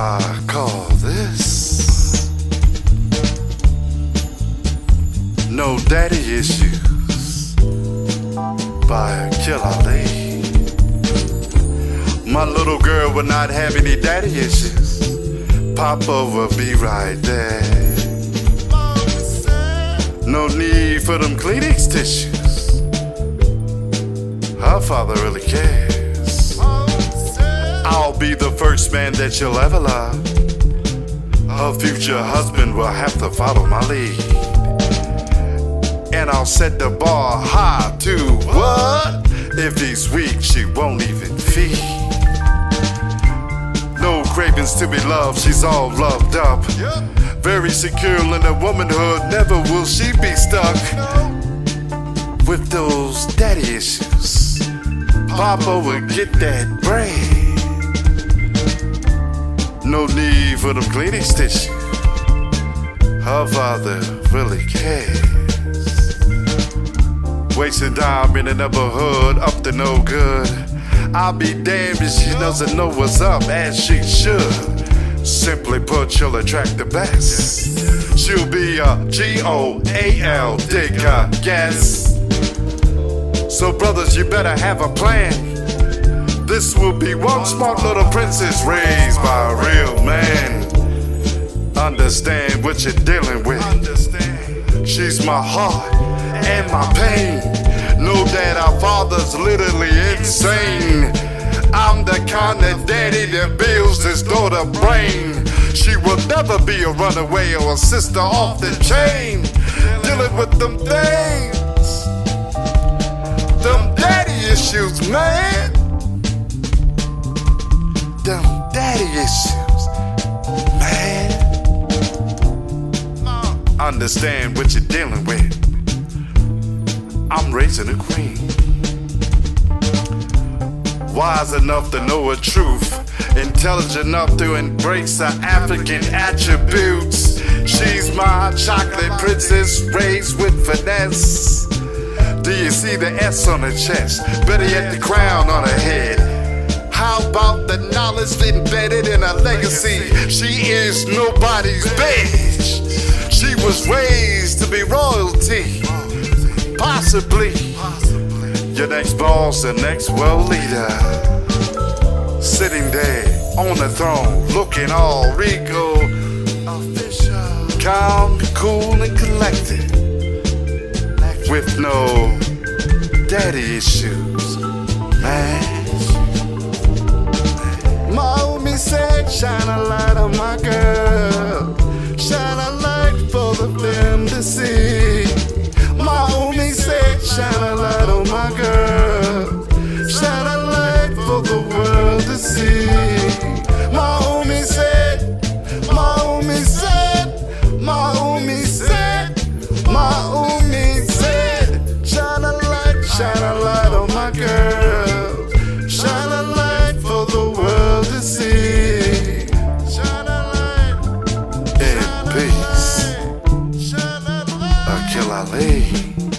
I call this No Daddy Issues by Aquil Ali. My little girl will not have any daddy issues. Papa will be right there. No need for them Kleenex tissues. Her father really cares. First man that she'll ever love. Her future husband will have to follow my lead. And I'll set the bar high to what? If he's weak, she won't even feed. No cravings to be loved, she's all loved up. Very secure in her womanhood, never will she be stuck with those daddy issues. Papa will get that bread. For them Kleenex tissues. Her father really cares. Wasting time in the neighborhood, up to no good. I'll be damned if she doesn't know what's up as she should. Simply put, she'll attract the best. She'll be a G O A L digger, guess. So, brothers, you better have a plan. This will be one smart little princess raised by a real man. Understand what you're dealing with. She's my heart and my pain. Know that our father's literally insane. I'm the kind of daddy that builds his daughter brain. She will never be a runaway or a sister off the chain. Dealing with them things, Understand what you're dealing with. I'm raising a queen. Wise enough to know a truth, intelligent enough to embrace her African attributes. She's my chocolate princess, raised with finesse. Do you see the S on her chest? Better yet, the crown on her head. How about the knowledge embedded in her legacy? She is nobody's bitch. Was raised to be royalty. Possibly your next boss, the next world leader. Sitting there on the throne, looking all regal, official, calm, cool, and collected. With no daddy issues, man. Mommy said, shine a light on my girl. The them to see. falei.